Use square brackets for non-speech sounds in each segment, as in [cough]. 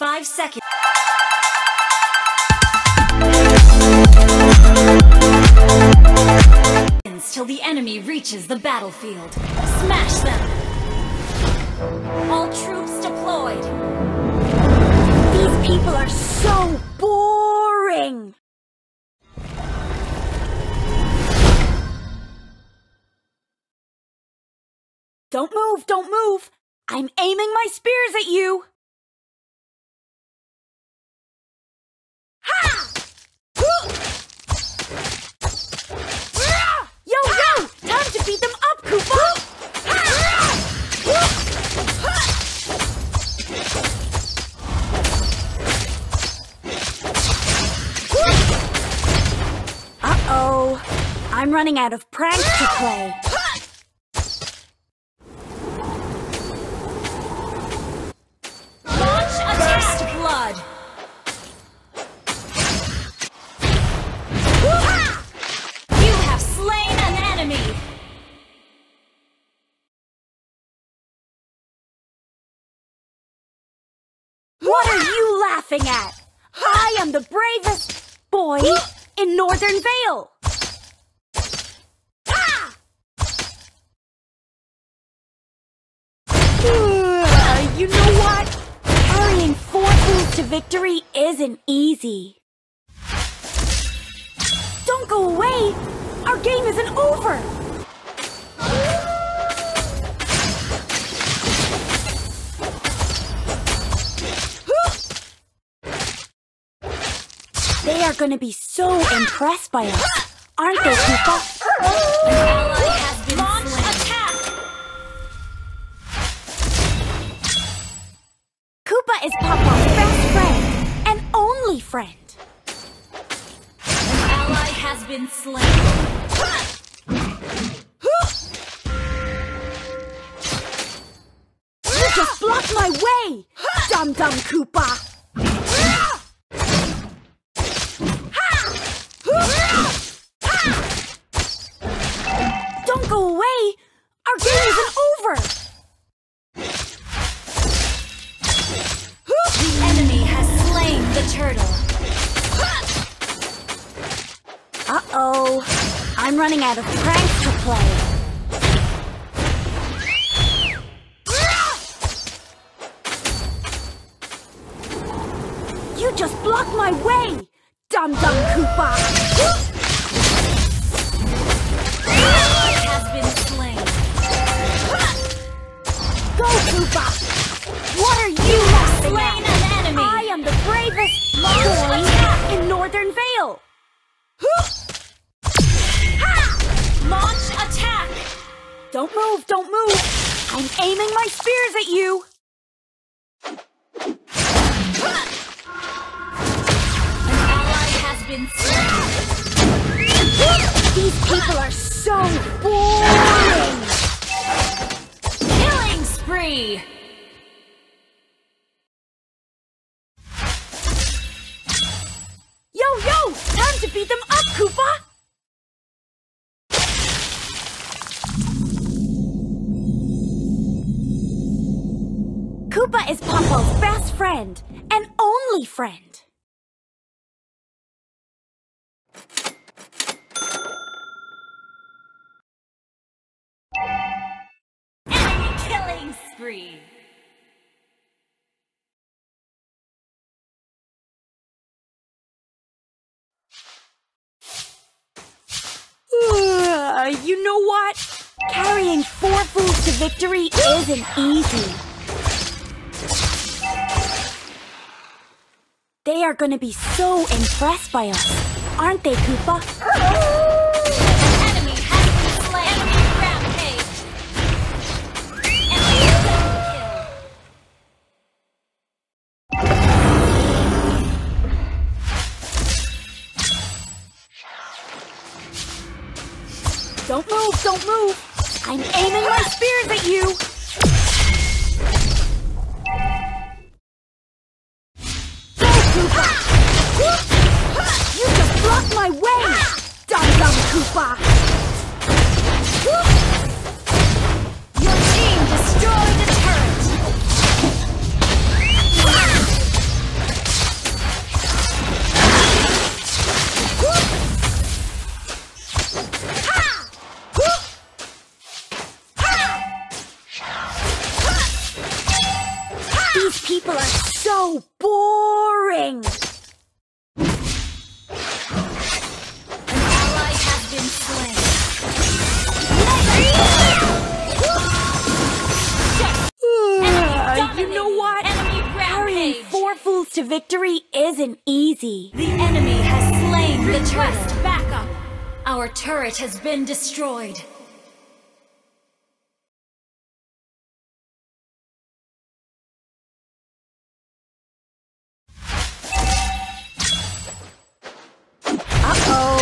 Five seconds. Till the enemy reaches the battlefield. Smash them! All troops deployed. These people are so boring! Don't move, don't move! I'm aiming my spears at you! Running out of pranks to play. Launch attack! First blood. You have slain an enemy. What are you laughing at? I am the bravest boy in Northern Vale. Uh, you know what? Carrying four fools to victory isn't easy. Don't go away! Our game isn't over! They are gonna be so impressed by us, aren't they, Kupa? Friend. An ally has been slain. You just blocked my way, Dum Dum Kupa. Running out of pranks to play. You just blocked my way, Dum Dum Kupa. Has been slain. Go, Kupa. What are you laughing Slain at? an enemy. I am the bravest boy in Northern Vale. Don't move, don't move. I'm aiming my spears at you. An ally has been slain. These people are so boring. Friend and only friend. Enemy killing spree! Uh, you know what? Carrying four fools to victory isn't easy. They are gonna be so impressed by us, aren't they, Kupa? Enemy has been slain! Enemy rampage! Enemy kill! Don't move, don't move! Fools to victory isn't easy. The enemy has slain the trust Backup. Our turret has been destroyed. Uh-oh.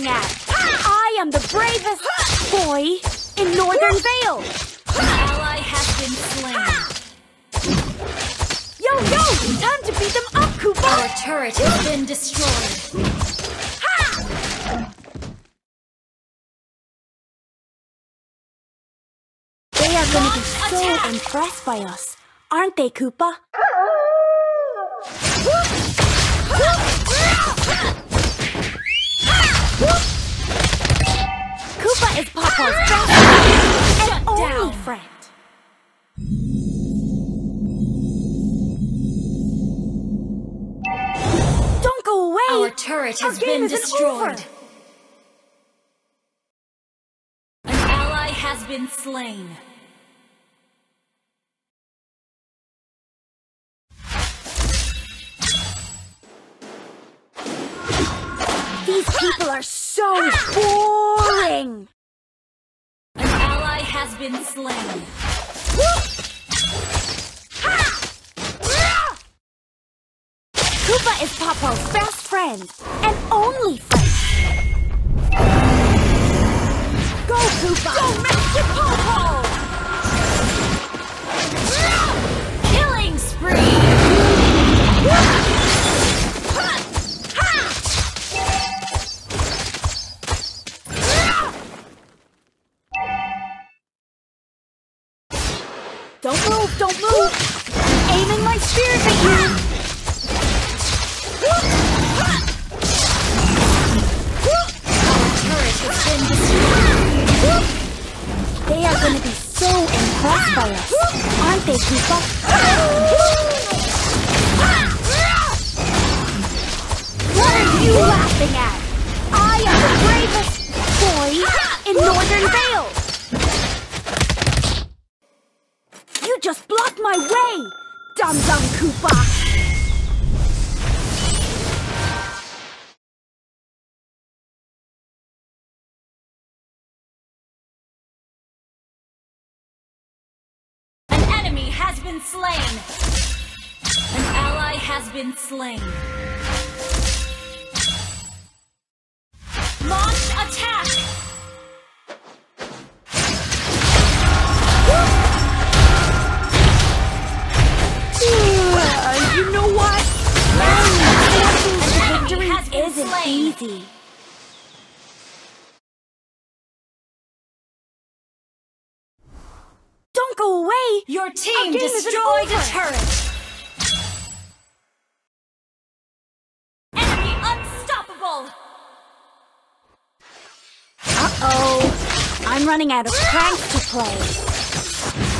I am the bravest boy in Northern Vale. Ally has been slain. Yo, yo! Time to beat them up, Our turret has been destroyed. Are gonna be so attack! impressed by us, aren't they, Kupa? Kupa is Popol's best friend and only down. friend. Don't go away! Our turret Our has game been destroyed. An ally has been slain. People are so boring! An ally has been slain. Kupa is Popol's best friend and only friend. Go, Kupa! Mess with Popol! Laughing at? I am the bravest boy in Northern Vale! You just blocked my way, dum-dum Kupa! An enemy has been slain. An ally has been slain. Your team destroyed a turret. Enemy unstoppable. Uh-oh. I'm running out of pranks to play.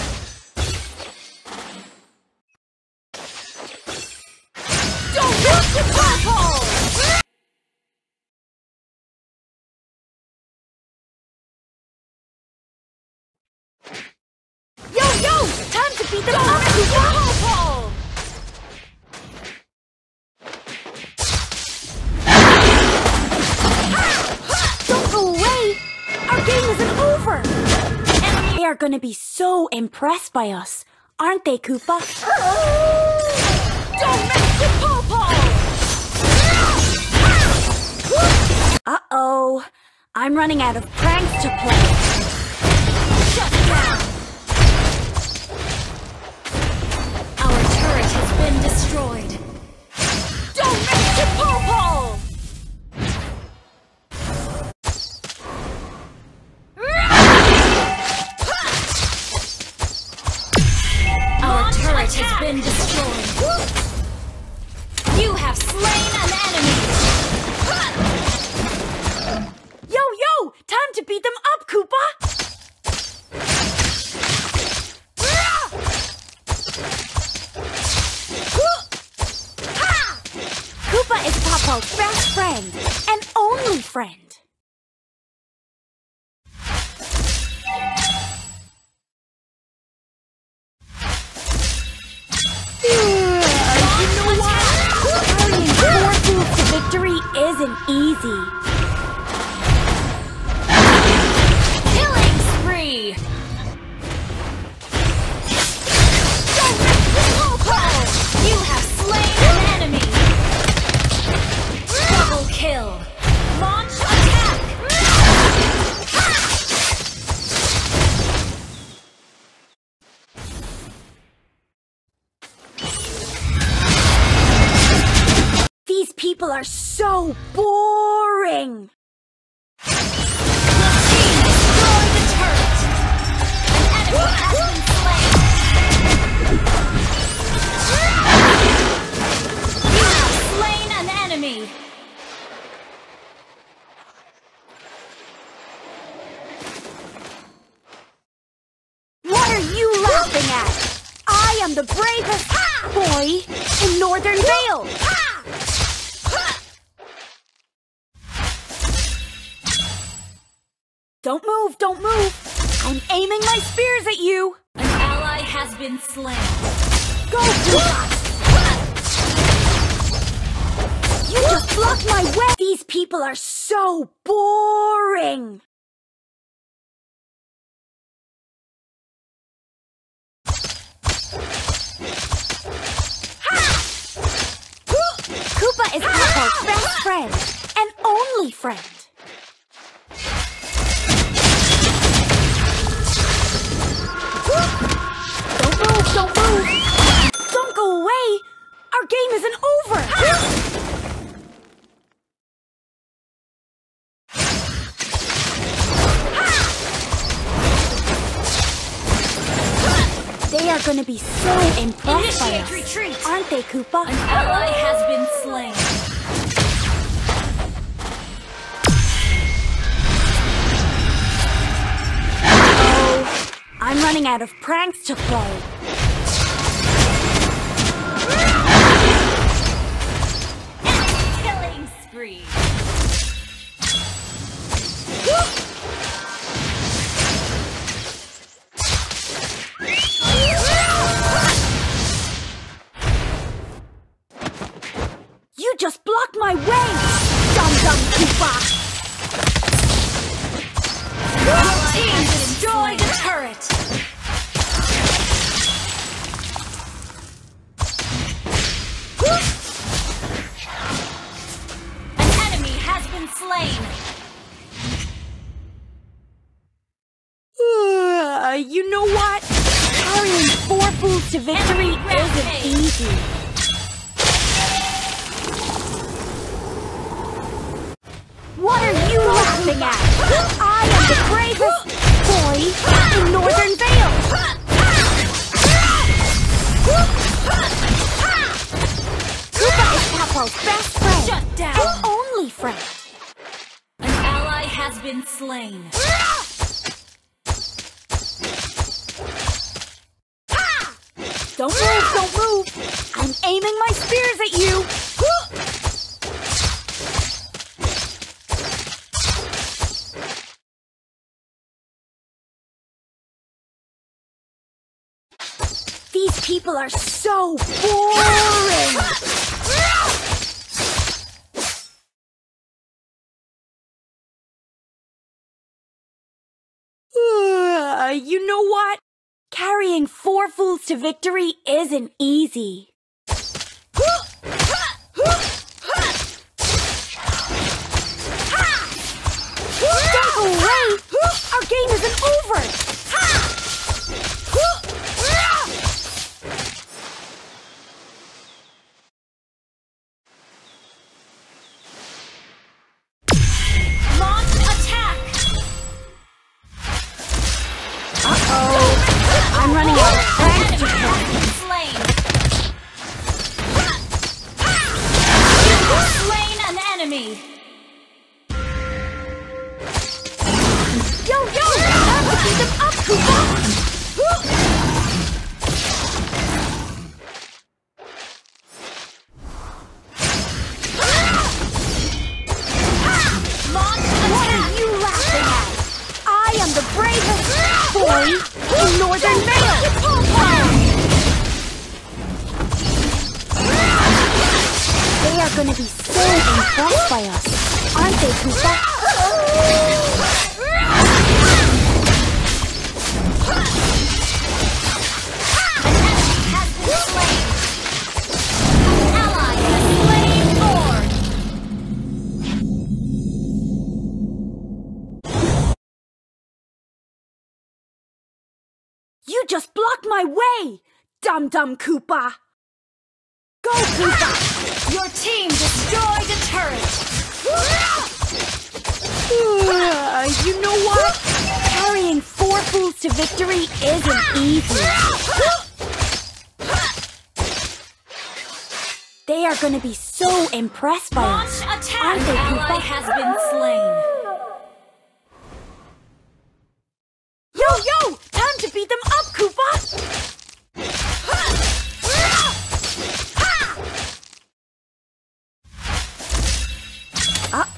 Gonna be so impressed by us, aren't they, Kupa? [gasps] Don't mess with Popol. Uh-oh. I'm running out of pranks to play. Shut down. Our turret has been destroyed. Isn't easy. Are so boring! Don't move, don't move! I'm aiming my spears at you! An ally has been slain. Go, Kupa! You just blocked my way! These people are so boring! Kupa is Popol's best friend and only friend. Gonna be so impressed by us, retreat! aren't they, Kupa? An ally has been slain. Oh, I'm running out of pranks to play. Been slain. Uh, you know what? Carrying four fools to victory isn't easy. What are you laughing at? I am the bravest boy in Northern Vale! Is Popol's best friend Shut down. and only friend. Been slain. Don't move, don't move! I'm aiming my spears at you! These people are so boring! Uh, you know what? Carrying four fools to victory isn't easy. Don't away! Our game isn't over! Are gonna be so impressed by us, aren't they, Kupa? You just blocked my way! Dum Dum Kupa! Go, Kupa! Your team destroyed a turret. Uh, you know what? Carrying four fools to victory isn't easy. They are gonna be so impressed by Launch us. attack. Aren't they, ally has been slain. Yo, yo! Time to beat them up, Kupa!